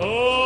Oh.